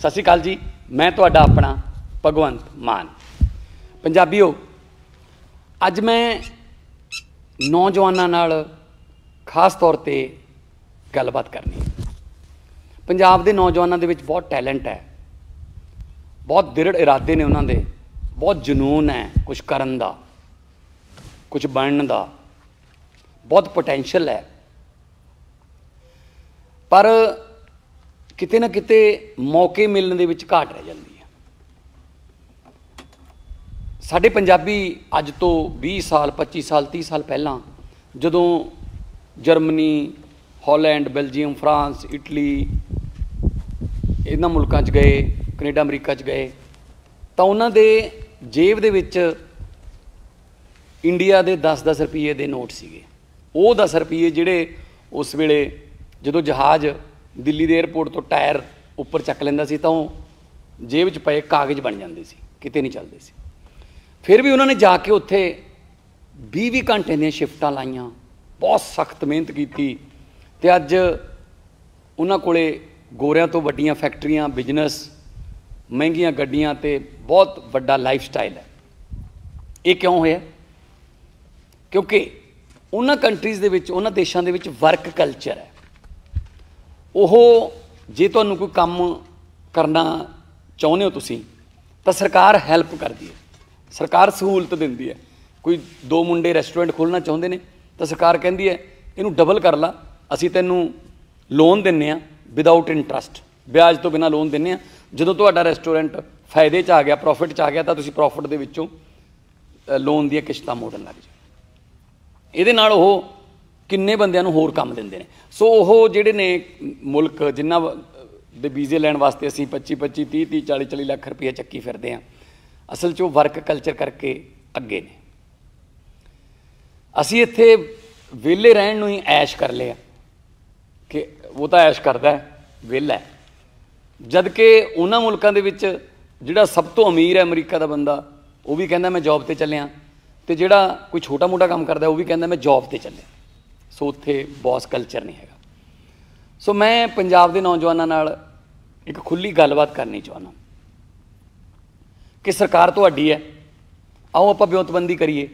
ਸਤਿ ਸ਼੍ਰੀ ਅਕਾਲ ਜੀ, ਮੈਂ ਤੁਹਾਡਾ ਆਪਣਾ ਭਗਵੰਤ ਮਾਨ। ਪੰਜਾਬੀਓ, ਅੱਜ ਮੈਂ ਨੌਜਵਾਨਾਂ ਨਾਲ ਖਾਸ ਤੌਰ ਤੇ ਗੱਲਬਾਤ ਕਰਨੀ ਹੈ। ਪੰਜਾਬ ਦੇ ਨੌਜਵਾਨਾਂ ਦੇ ਵਿੱਚ ਬਹੁਤ ਟੈਲੈਂਟ ਹੈ। ਬਹੁਤ ਦ੍ਰਿੜ ਇਰਾਦੇ ਨੇ ਉਹਨਾਂ ਦੇ। ਬਹੁਤ ਜਨੂਨ ਹੈ ਕੁਝ ਕਰਨ ਦਾ ਕੁਝ ਬਣਨ ਦਾ। ਬਹੁਤ ਪੋਟੈਂਸ਼ੀਅਲ ਹੈ। ਪਰ ਕਿਤੇ ਨਾ ਕਿਤੇ ਮੌਕੇ ਮਿਲਣ ਦੇ ਵਿੱਚ ਘਾਟ ਰਹਿ ਜਾਂਦੀ ਹੈ ਸਾਡੇ ਪੰਜਾਬੀ ਅੱਜ ਤੋਂ 20 ਸਾਲ 25 ਸਾਲ 30 ਸਾਲ ਪਹਿਲਾਂ ਜਦੋਂ Germany, Holland, Belgium, France, Italy ਇਹਨਾਂ ਮੁਲਕਾਂ 'ਚ ਗਏ, ਕੈਨੇਡਾ, ਅਮਰੀਕਾ 'ਚ ਗਏ, ਤਾਂ ਉਹਨਾਂ ਦੇ ਜੇਬ ਦੇ ਵਿੱਚ ਇੰਡੀਆ ਦੇ 10-10 ਰੁਪਏ ਦੇ ਨੋਟ ਸੀਗੇ। ਉਹ 10 ਰੁਪਏ ਜਿਹੜੇ ਉਸ ਵੇਲੇ ਜਦੋਂ ਜਹਾਜ਼ ਦਿੱਲੀ ਦੇ 에ਅਰਪੋਰਟ ਤੋਂ ਟਾਇਰ ਉੱਪਰ ਚੱਕ ਲੈਂਦਾ ਸੀ ਤਾਂ ਉਹ ਜੇਬ 'ਚ ਪਏ ਕਾਗਜ਼ ਬਣ ਜਾਂਦੇ ਸੀ, ਕਿਤੇ ਨਹੀਂ ਚੱਲਦੇ ਸੀ। ਫਿਰ ਵੀ ਉਹਨਾਂ ਨੇ ਜਾ ਕੇ ਉੱਥੇ 20-20 ਘੰਟੇ ਦੀਆਂ ਸ਼ਿਫਟਾਂ ਲਾਈਆਂ, ਬਹੁਤ ਸਖਤ ਮਿਹਨਤ ਕੀਤੀ ਤੇ ਅੱਜ ਉਹਨਾਂ ਕੋਲੇ ਗੋਰਿਆਂ ਤੋਂ ਵੱਡੀਆਂ ਫੈਕਟਰੀਆਂ, ਬਿਜ਼ਨਸ, ਮਹਿੰਗੀਆਂ ਗੱਡੀਆਂ ਤੇ ਬਹੁਤ ਵੱਡਾ ਲਾਈਫ ਸਟਾਈਲ ਹੈ। ਇਹ ਕਿਉਂ ਹੋਇਆ? ਕਿਉਂਕਿ ਉਹਨਾਂ ਕੰਟਰੀਜ਼ ਦੇ ਵਿੱਚ, ਉਹਨਾਂ ਦੇਸ਼ਾਂ ਦੇ ਵਿੱਚ ਵਰਕ ਕਲਚਰ ਹੈ। ਉਹ ਜੇ ਤੁਹਾਨੂੰ ਕੋਈ ਕੰਮ ਕਰਨਾ ਚਾਹੁੰਦੇ ਹੋ ਤੁਸੀਂ, ਤਾਂ ਸਰਕਾਰ ਹੈਲਪ ਕਰਦੀ ਹੈ। ਸਰਕਾਰ ਸਹੂਲਤ ਦਿੰਦੀ ਹੈ। ਕੋਈ ਦੋ ਮੁੰਡੇ ਰੈਸਟੋਰੈਂਟ ਖੋਲਣਾ ਚਾਹੁੰਦੇ ਨੇ, ਤਾਂ ਸਰਕਾਰ ਕਹਿੰਦੀ ਹੈ, ਇਹਨੂੰ ਡਬਲ ਕਰ ਲਾ। ਅਸੀਂ ਤੈਨੂੰ ਲੋਨ ਦਿੰਨੇ ਆ ਵਿਦਆਊਟ ਇੰਟਰਸਟ ਵਿਆਜ ਤੋਂ ਬਿਨਾ ਲੋਨ ਦਿੰਨੇ ਆ ਜਦੋਂ ਤੁਹਾਡਾ ਰੈਸਟੋਰੈਂਟ ਫਾਇਦੇ 'ਚ ਆ ਗਿਆ ਪ੍ਰੋਫਿਟ 'ਚ ਆ ਗਿਆ, ਤਾਂ ਤੁਸੀਂ ਪ੍ਰੋਫਿਟ ਦੇ ਵਿੱਚੋਂ ਲੋਨ ਦੀਆਂ ਕਿਸ਼ਤਾਂ ਮੋੜਨ ਲੱਗ ਜਾਓ। ਇਹਦੇ ਨਾਲ ਉਹ ਕਿੰਨੇ ਬੰਦਿਆਂ ਨੂੰ ਹੋਰ ਕੰਮ ਦਿੰਦੇ ਨੇ। ਸੋ ਉਹ ਜਿਹੜੇ ਨੇ ਮੁਲਕ ਜਿਨ੍ਹਾਂ ਦੇ ਵੀਜ਼ੇ ਲੈਣ ਵਾਸਤੇ ਅਸੀਂ 25 25 30 30 40 40 ਲੱਖ ਰੁਪਏ ਚੱਕੀ ਫਿਰਦੇ ਆ ਅਸਲ 'ਚ ਉਹ ਵਰਕ ਕਲਚਰ ਕਰਕੇ ਅੱਗੇ ਨੇ। ਅਸੀਂ ਇੱਥੇ ਵਿਹਲੇ ਰਹਿਣ ਨੂੰ ਹੀ ਐਸ਼ ਕਰ ਲਿਆ। ਕਿ ਉਹ ਤਾਂ ਐਸ਼ ਕਰਦਾ ਵਿਹਲਾ ਹੈ। ਜਦ ਕਿ ਉਹਨਾਂ ਮੁਲਕਾਂ ਦੇ ਵਿੱਚ ਜਿਹੜਾ ਸਭ ਤੋਂ ਅਮੀਰ ਹੈ ਅਮਰੀਕਾ ਦਾ ਬੰਦਾ, ਉਹ ਵੀ ਕਹਿੰਦਾ ਮੈਂ ਜੌਬ ਤੇ ਚੱਲਿਆ। ਤੇ ਜਿਹੜਾ ਕੋਈ ਛੋਟਾ ਮੋਟਾ ਕੰਮ ਕਰਦਾ, ਉਹ ਵੀ ਕਹਿੰਦਾ ਮੈਂ ਜੌਬ ਤੇ ਚੱਲਿਆ। ਸੋ ਉੱਥੇ ਬੌਸ ਕਲਚਰ ਨਹੀਂ ਹੈਗਾ। ਸੋ ਮੈਂ ਪੰਜਾਬ ਦੇ ਨੌਜਵਾਨਾਂ ਨਾਲ ਇੱਕ ਖੁੱਲੀ ਗੱਲਬਾਤ ਕਰਨੀ ਚਾਹੁੰਦਾ ਕਿ ਸਰਕਾਰ ਤੁਹਾਡੀ ਹੈ। ਆਓ ਆਪਾਂ ਵਿਉਂਤਬੰਦੀ ਕਰੀਏ।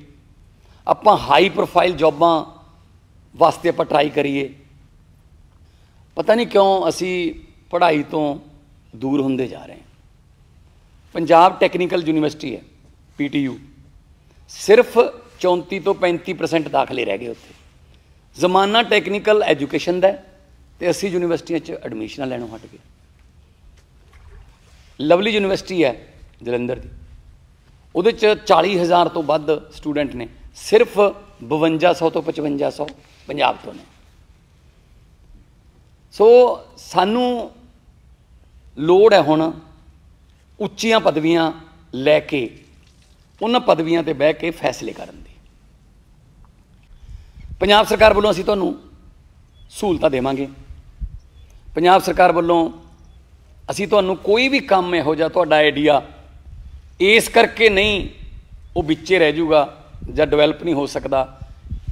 ਆਪਾਂ ਹਾਈ ਪ੍ਰੋਫਾਈਲ ਜੌਬਾਂ ਵਾਸਤੇ ਆਪਾਂ ਟਰਾਈ ਕਰੀਏ। ਪਤਾ ਨਹੀਂ ਕਿਉਂ ਅਸੀਂ ਪੜ੍ਹਾਈ ਤੋਂ ਦੂਰ ਹੁੰਦੇ ਜਾ ਰਹੇ ਹਾਂ। ਪੰਜਾਬ ਟੈਕਨੀਕਲ ਯੂਨੀਵਰਸਿਟੀ ਹੈ ਪੀਟੀਯੂ ਸਿਰਫ 34 ਤੋਂ 35% ਦਾਖਲੇ ਰਹਿ ਗਏ ਉੱਥੇ। ਜ਼ਮਾਨਾ ਟੈਕਨੀਕਲ ਐਜੂਕੇਸ਼ਨ ਦਾ ਤੇ ਅਸੀਂ ਯੂਨੀਵਰਸਿਟੀਆਂ 'ਚ ਐਡਮਿਸ਼ਨਾਂ ਲੈਣੋਂ ਹਟ ਗਏ। ਲਵਲੀ ਯੂਨੀਵਰਸਿਟੀ ਹੈ ਜਲੰਧਰ ਦੀ। ਉਹਦੇ 'ਚ 40000 ਤੋਂ ਵੱਧ ਸਟੂਡੈਂਟ ਨੇ, ਸਿਰਫ 5200 ਤੋਂ 5500 ਪੰਜਾਬ ਤੋਂ ਨੇ। ਸੋ ਸਾਨੂੰ ਲੋੜ ਹੈ ਹੁਣ ਉੱਚੀਆਂ ਪਦਵੀਆਂ ਲੈ ਕੇ, ਉਹਨਾਂ ਪਦਵੀਆਂ ਤੇ ਬਹਿ ਕੇ ਫੈਸਲੇ ਕਰਨ ਦੀ। ਪੰਜਾਬ ਸਰਕਾਰ ਵੱਲੋਂ ਅਸੀਂ ਤੁਹਾਨੂੰ ਸਹੂਲਤਾਂ ਦੇਵਾਂਗੇ। ਪੰਜਾਬ ਸਰਕਾਰ ਵੱਲੋਂ ਅਸੀਂ ਤੁਹਾਨੂੰ ਕੋਈ ਵੀ ਕੰਮ ਇਹੋ ਜਿਹਾ ਤੁਹਾਡਾ ਆਈਡੀਆ ਇਸ ਕਰਕੇ ਨਹੀਂ ਉਹ ਵਿੱਚੇ ਰਹਿ ਜਾਊਗਾ ਜਾਂ ਡਿਵੈਲਪ ਨਹੀਂ ਹੋ ਸਕਦਾ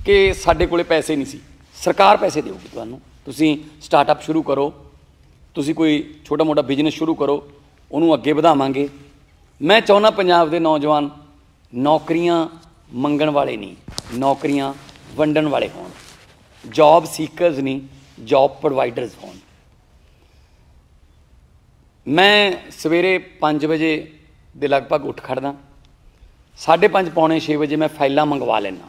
ਕਿ ਸਾਡੇ ਕੋਲੇ ਪੈਸੇ ਨਹੀਂ ਸੀ। ਸਰਕਾਰ ਪੈਸੇ ਦੇਊਗੀ ਤੁਹਾਨੂੰ। ਤੁਸੀਂ ਸਟਾਰਟਅਪ ਸ਼ੁਰੂ ਕਰੋ। ਤੁਸੀਂ ਕੋਈ ਛੋਟਾ ਮੋਟਾ ਬਿਜ਼ਨਸ ਸ਼ੁਰੂ ਕਰੋ। ਉਹਨੂੰ ਅੱਗੇ ਵਧਾਵਾਂਗੇ। ਮੈਂ ਚਾਹੁੰਦਾ ਪੰਜਾਬ ਦੇ ਨੌਜਵਾਨ ਨੌਕਰੀਆਂ ਮੰਗਣ ਵਾਲੇ ਨਹੀਂ। ਨੌਕਰੀਆਂ ਵੰਡਣ ਵਾਲੇ ਹੋਣ। ਜੌਬ ਸੀਕਰਸ ਨਹੀਂ ਜੌਬ ਪ੍ਰੋਵਾਈਡਰਸ ਹੋਣ। ਮੈਂ ਸਵੇਰੇ 5 ਵਜੇ ਦੇ ਲਗਭਗ ਉੱਠ ਖੜਦਾ। 5:30 ਪੌਣੇ 6 ਵਜੇ ਮੈਂ ਫਾਈਲਾਂ ਮੰਗਵਾ ਲੈਣਾ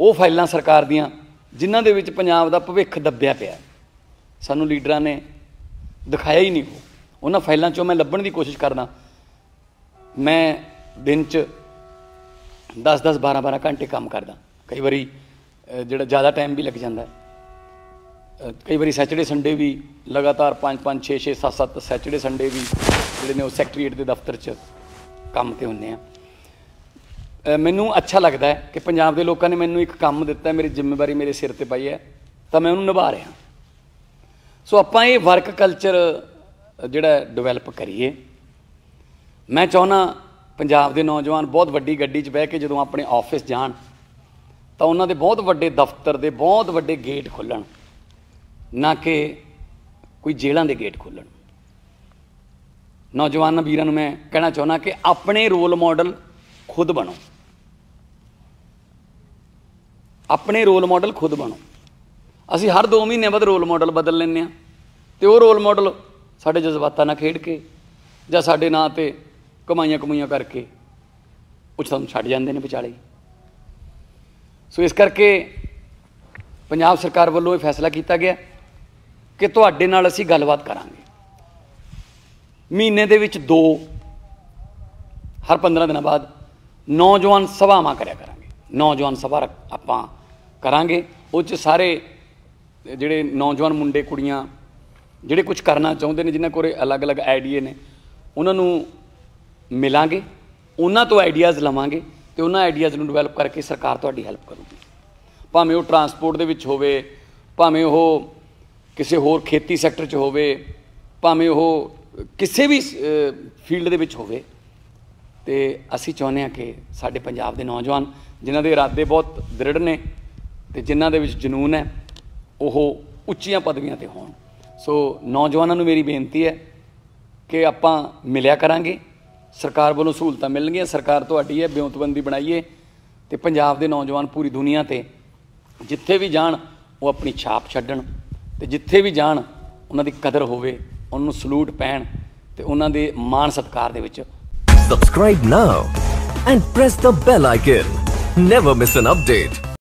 ਉਹ ਫਾਈਲਾਂ ਸਰਕਾਰ ਦੀਆਂ, ਜਿਨ੍ਹਾਂ ਦੇ ਵਿੱਚ ਪੰਜਾਬ ਦਾ ਭਵਿੱਖ ਦੱਬਿਆ ਪਿਆ ਸਾਨੂੰ ਲੀਡਰਾਂ ਨੇ ਦਿਖਾਇਆ ਹੀ ਨਹੀਂ ਉਹਨਾਂ ਫਾਈਲਾਂ ਚੋਂ ਮੈਂ ਲੱਭਣ ਦੀ ਕੋਸ਼ਿਸ਼ ਕਰਦਾ। ਮੈਂ ਦਿਨ 'ਚ 10 10 12 12 ਘੰਟੇ ਕੰਮ ਕਰਦਾ। ਕਈ ਵਾਰੀ ਜਿਹੜਾ ਜ਼ਿਆਦਾ ਟਾਈਮ ਵੀ ਲੱਗ ਜਾਂਦਾ ਕਈ ਵਾਰੀ ਸੈਚਰਡੇ ਸੰਡੇ ਵੀ ਲਗਾਤਾਰ 5 5 6 6 7 7 ਸੈਚਰਡੇ ਸੰਡੇ ਵੀ ਜਿਹੜੇ ਨੇ ਉਹ ਸੈਕਟਰੀਏਟ ਦੇ ਦਫ਼ਤਰ 'ਚ ਕੰਮ ਤੇ ਹੁੰਨੇ ਆ। ਮੈਨੂੰ ਅੱਛਾ ਲੱਗਦਾ ਹੈ ਕਿ ਪੰਜਾਬ ਦੇ ਲੋਕਾਂ ਨੇ ਮੈਨੂੰ ਇੱਕ ਕੰਮ ਦਿੱਤਾ, ਮੇਰੀ ਜ਼ਿੰਮੇਵਾਰੀ ਮੇਰੇ ਸਿਰ ਤੇ ਪਾਈ ਹੈ, ਤਾਂ ਮੈਂ ਉਹਨੂੰ ਨਿਭਾ ਰਿਹਾ। ਸੋ ਆਪਾਂ ਇਹ ਵਰਕ ਕਲਚਰ ਜਿਹੜਾ ਡਿਵੈਲਪ ਕਰੀਏ। ਮੈਂ ਚਾਹੁੰਦਾ, ਪੰਜਾਬ ਦੇ ਨੌਜਵਾਨ ਬਹੁਤ ਵੱਡੀ ਗੱਡੀ 'ਚ ਬਹਿ ਕੇ ਜਦੋਂ ਆਪਣੇ ਆਫਿਸ ਜਾਣ ਤਾਂ ਉਹਨਾਂ ਦੇ ਬਹੁਤ ਵੱਡੇ ਦਫ਼ਤਰ ਦੇ ਬਹੁਤ ਵੱਡੇ ਗੇਟ ਖੁੱਲਣ, ਨਾ ਕਿ ਕੋਈ ਜੇਲ੍ਹਾਂ ਦੇ ਗੇਟ ਖੁੱਲਣ। ਨੌਜਵਾਨਾਂ ਵੀਰਾਂ ਨੂੰ ਮੈਂ ਕਹਿਣਾ ਚਾਹੁੰਦਾ ਕਿ ਆਪਣੇ ਰੋਲ ਮਾਡਲ ਖੁਦ ਬਣੋ। ਆਪਣੇ ਰੋਲ ਮਾਡਲ ਖੁਦ ਬਣੋ। ਅਸੀਂ ਹਰ 2 ਮਹੀਨੇ ਬਾਅਦ ਰੋਲ ਮਾਡਲ ਬਦਲ ਲੈਂਦੇ ਆ ਤੇ ਉਹ ਰੋਲ ਮਾਡਲ ਸਾਡੇ ਜਜ਼ਬਾਤਾਂ ਨਾਲ ਖੇਡ ਕੇ ਜਾਂ ਸਾਡੇ ਨਾਂ ਤੇ ਕਮਾਈਆਂ ਕਮਾਈਆਂ ਕਰਕੇ ਉਹ ਸਾਨੂੰ ਛੱਡ ਜਾਂਦੇ ਨੇ ਵਿਚਾਲੇ। ਸੋ ਇਸ ਕਰਕੇ ਪੰਜਾਬ ਸਰਕਾਰ ਵੱਲੋਂ ਇਹ ਫੈਸਲਾ ਕੀਤਾ ਗਿਆ ਕਿ ਤੁਹਾਡੇ ਨਾਲ ਅਸੀਂ ਗੱਲਬਾਤ ਕਰਾਂਗੇ। ਮਹੀਨੇ ਦੇ ਵਿੱਚ ਦੋ, ਹਰ 15 ਦਿਨਾਂ ਬਾਅਦ ਨੌਜਵਾਨ ਸਭਾਵਾਂ ਕਰਿਆ ਕਰਾਂਗੇ। ਨੌਜਵਾਨ ਸਭਾ ਰੱਖ- ਆਪਾਂ ਕਰਾਂਗੇ। ਉਹ ਚ ਸਾਰੇ ਜਿਹੜੇ ਨੌਜਵਾਨ ਮੁੰਡੇ, ਕੁੜੀਆਂ ਜਿਹੜੇ ਕੁਝ ਕਰਨਾ ਚਾਹੁੰਦੇ ਨੇ, ਜਿਨ੍ਹਾਂ ਕੋਲੇ ਅਲੱਗ-ਅਲੱਗ ਆਈਡੀਏ ਨੇ, ਉਹਨਾਂ ਨੂੰ ਮਿਲਾਂਗੇ। ਉਹਨਾਂ ਤੋਂ ਆਈਡੀਆਜ਼ ਲਵਾਂਗੇ। ਤੇ ਉਹਨਾਂ ਆਈਡੀਆਜ਼ ਨੂੰ ਡਿਵੈਲਪ ਕਰਕੇ ਸਰਕਾਰ ਤੁਹਾਡੀ ਹੈਲਪ ਕਰੂਗੀ। ਭਾਵੇਂ ਉਹ ਟਰਾਂਸਪੋਰਟ ਦੇ ਵਿੱਚ ਹੋਵੇ, ਭਾਵੇਂ ਉਹ ਕਿਸੇ ਹੋਰ ਖੇਤੀ ਸੈਕਟਰ 'ਚ ਹੋਵੇ, ਭਾਵੇਂ ਉਹ ਕਿਸੇ ਵੀ ਫੀਲਡ ਦੇ ਵਿੱਚ ਹੋਵੇ, ਤੇ ਅਸੀਂ ਚਾਹੁੰਦੇ ਹਾਂ ਕਿ ਸਾਡੇ ਪੰਜਾਬ ਦੇ ਨੌਜਵਾਨ, ਜਿਨ੍ਹਾਂ ਦੇ ਇਰਾਦੇ ਬਹੁਤ ਦ੍ਰਿੜ ਨੇ ਤੇ ਜਿਨ੍ਹਾਂ ਦੇ ਵਿੱਚ ਜਨੂਨ ਹੈ, ਉਹ ਉੱਚੀਆਂ ਪਦਵੀਆਂ ਤੇ ਹੋਣ। ਸੋ ਨੌਜਵਾਨਾਂ ਨੂੰ ਮੇਰੀ ਬੇਨਤੀ ਹੈ ਕਿ ਆਪਾਂ ਮਿਲਿਆ ਕਰਾਂਗੇ। ਸਰਕਾਰ ਵੱਲੋਂ ਸਹੂਲਤਾਂ ਮਿਲਣਗੀਆਂ ਸਰਕਾਰ ਤੁਹਾਡੀ ਹੈ, ਬਿਉਂਤਬੰਦੀ ਬਣਾਈਏ ਤੇ ਪੰਜਾਬ ਦੇ ਨੌਜਵਾਨ ਪੂਰੀ ਦੁਨੀਆ ਤੇ ਜਿੱਥੇ ਵੀ ਜਾਣ, ਉਹ ਆਪਣੀ ਛਾਪ ਛੱਡਣ ਤੇ ਜਿੱਥੇ ਵੀ ਜਾਣ, ਉਹਨਾਂ ਦੀ ਕਦਰ ਹੋਵੇ, ਉਹਨਾਂ ਨੂੰ ਸਲੂਟ ਪੈਣ ਤੇ ਉਹਨਾਂ ਦੇ ਮਾਣ ਸਤਿਕਾਰ ਦੇ ਵਿੱਚ Subscribe now and press the bell icon. Never miss an update.